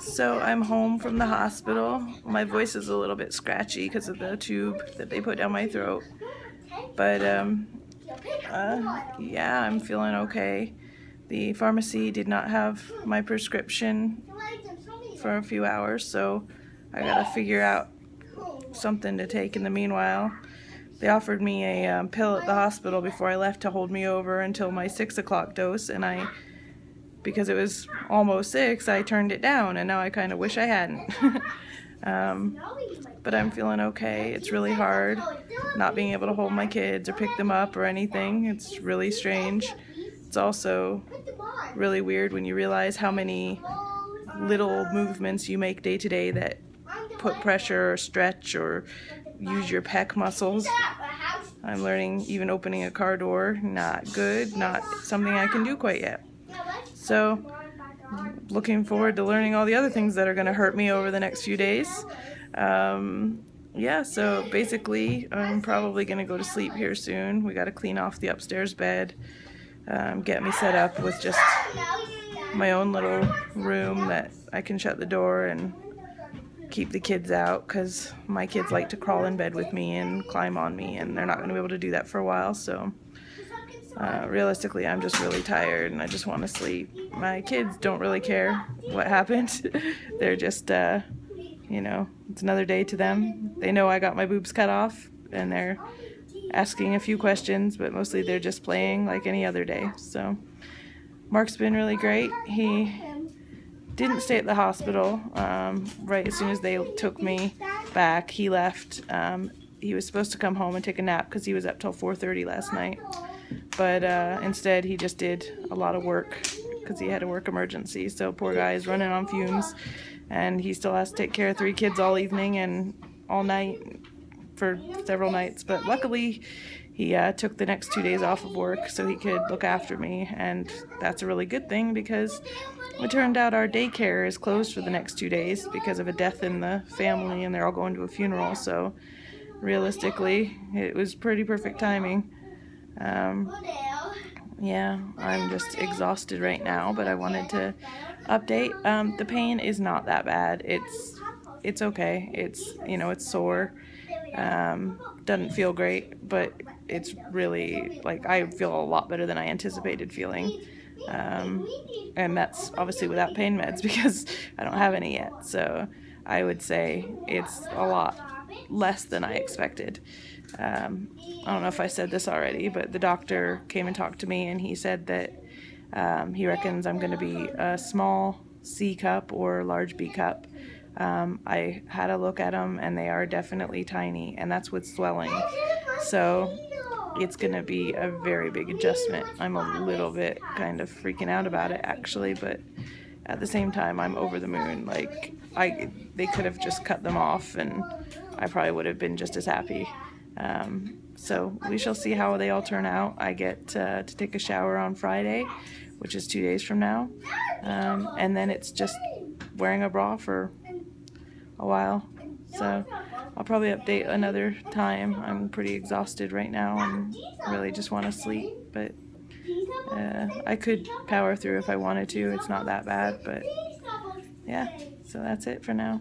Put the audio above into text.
So I'm home from the hospital. My voice is a little bit scratchy because of the tube that they put down my throat. But um, uh, yeah, I'm feeling okay. The pharmacy did not have my prescription for a few hours, so I gotta figure out something to take in the meanwhile. They offered me a um, pill at the hospital before I left to hold me over until my 6 o'clock dose, and I, because it was almost 6, I turned it down, and now I kind of wish I hadn't. um, but I'm feeling okay. It's really hard not being able to hold my kids or pick them up or anything. It's really strange. It's also really weird when you realize how many little movements you make day to day that put pressure or stretch or use your pec muscles. I'm learning even opening a car door, not good, not something I can do quite yet. So, looking forward to learning all the other things that are going to hurt me over the next few days. Um, yeah, so basically, I'm probably going to go to sleep here soon. We got to clean off the upstairs bed, um, get me set up with just my own little room that I can shut the door and keep the kids out because my kids like to crawl in bed with me and climb on me and they're not going to be able to do that for a while so uh, realistically I'm just really tired and I just want to sleep my kids don't really care what happened they're just uh, you know it's another day to them they know I got my boobs cut off and they're asking a few questions but mostly they're just playing like any other day so Mark's been really great he didn't stay at the hospital um, right as soon as they took me back. He left. Um, he was supposed to come home and take a nap because he was up till 4.30 last night. But uh, instead, he just did a lot of work because he had a work emergency. So poor guy is running on fumes. And he still has to take care of three kids all evening and all night for several nights. But luckily, he uh, took the next two days off of work so he could look after me. And that's a really good thing because it turned out our daycare is closed for the next two days because of a death in the family and they're all going to a funeral. So realistically, it was pretty perfect timing. Um, yeah, I'm just exhausted right now, but I wanted to update. Um, the pain is not that bad. It's it's okay. It's you know it's sore. Um, doesn't feel great, but it's really like I feel a lot better than I anticipated feeling. Um, and that's obviously without pain meds because I don't have any yet. So I would say it's a lot less than I expected. Um, I don't know if I said this already, but the doctor came and talked to me and he said that um, he reckons I'm going to be a small C cup or large B cup. Um, I had a look at them and they are definitely tiny, and that's with swelling. So it's going to be a very big adjustment. I'm a little bit kind of freaking out about it actually, but at the same time I'm over the moon. Like I they could have just cut them off and I probably would have been just as happy. Um, so we shall see how they all turn out. I get uh, to take a shower on Friday, which is two days from now. Um, and then it's just wearing a bra for a while. So I'll probably update another time. I'm pretty exhausted right now and really just want to sleep, but uh, I could power through if I wanted to. It's not that bad, but yeah, so that's it for now.